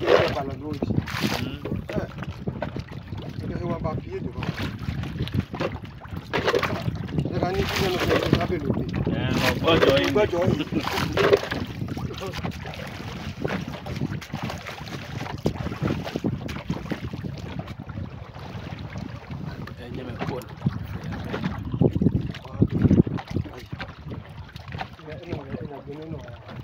É, trabalha à noite. Hum. É. Eu uma bapia de volta. Legal, ninguém não sabe, sabe, Lupe? É, não pode, É, Pode, hein? 给你弄啊。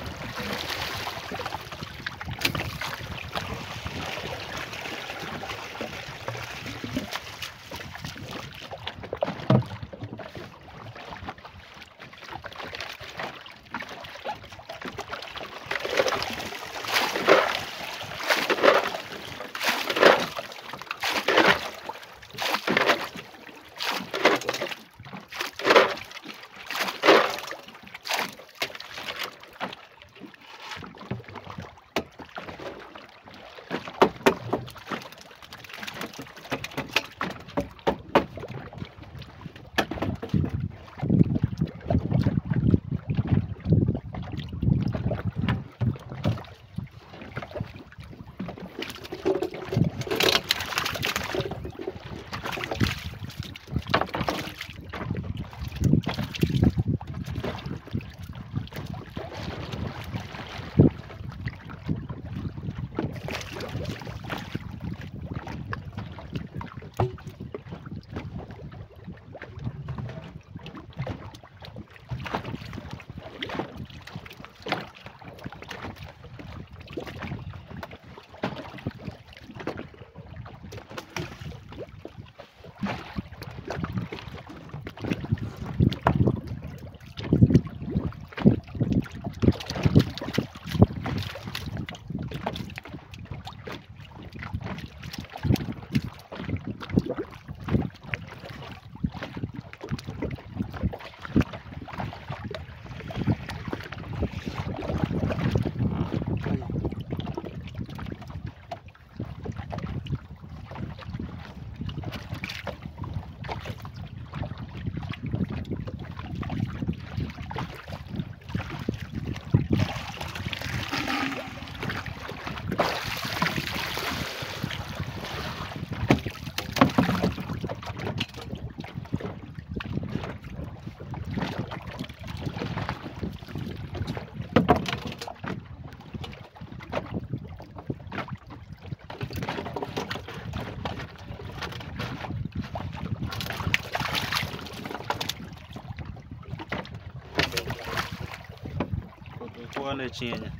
cornetinha.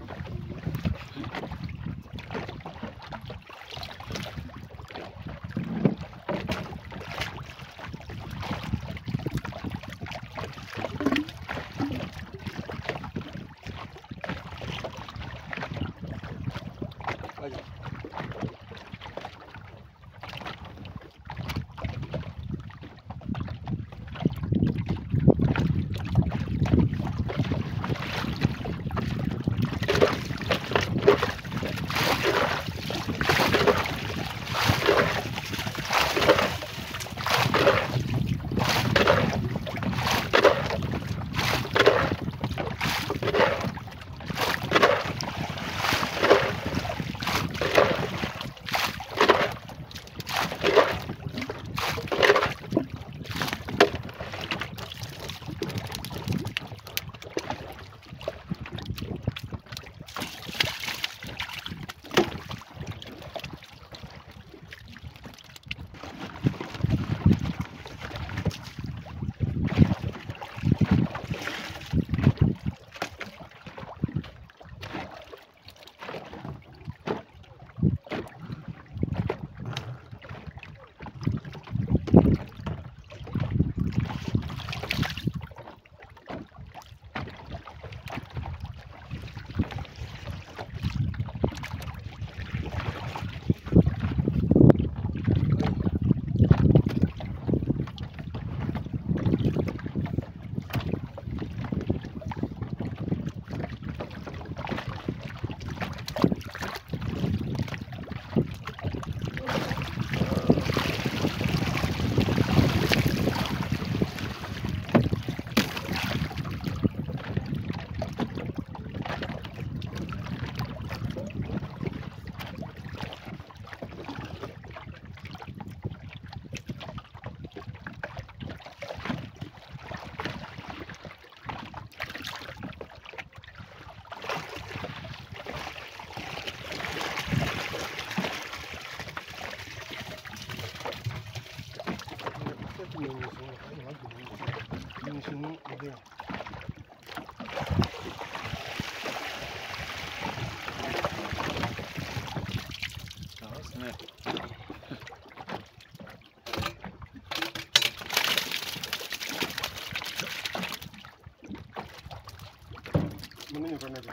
Niko nacho.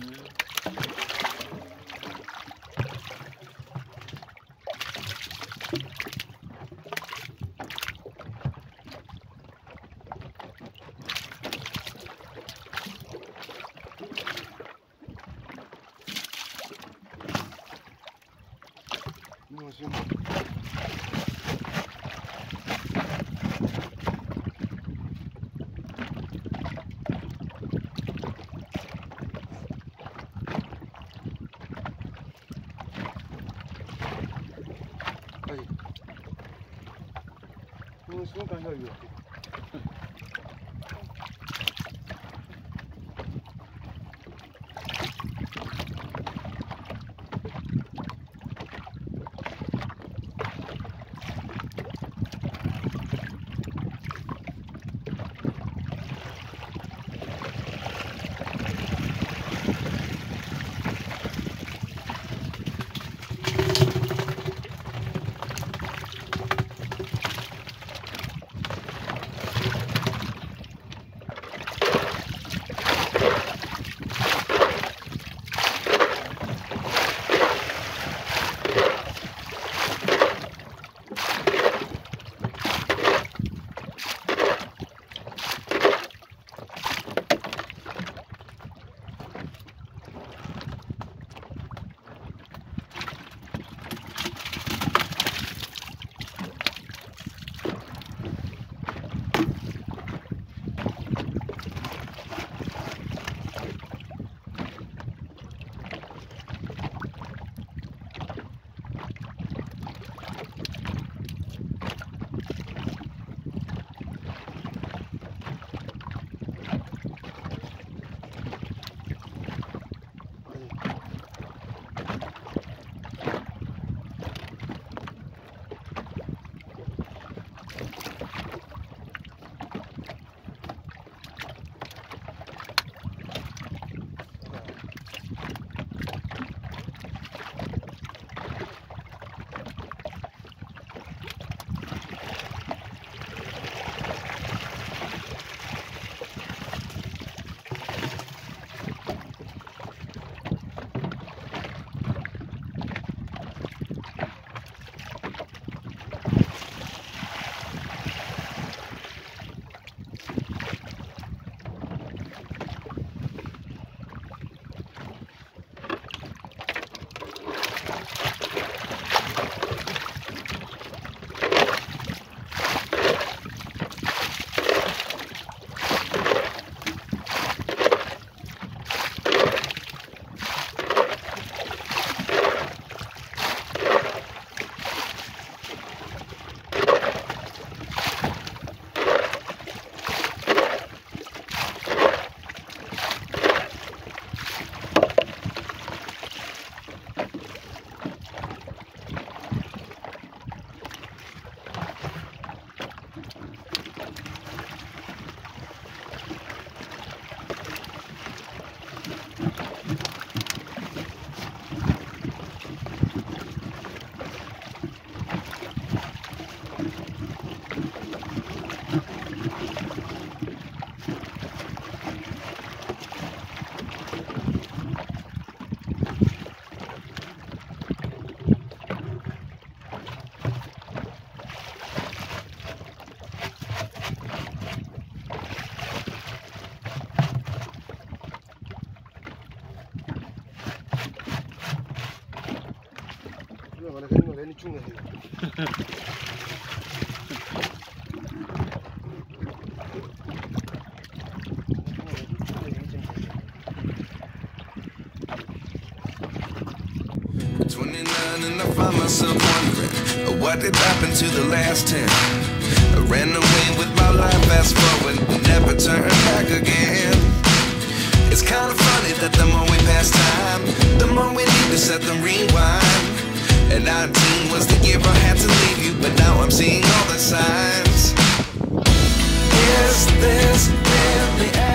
No, yo. Nichunge hiyo. Twenty-nine and I find myself wondering uh, what did happen to the last ten. I ran away with my life, fast forward, never turn back again. It's kind of funny that the more we pass time, the more we need to set the rewind. And 19 was the year I had to leave you, but now I'm seeing all the signs. Is this really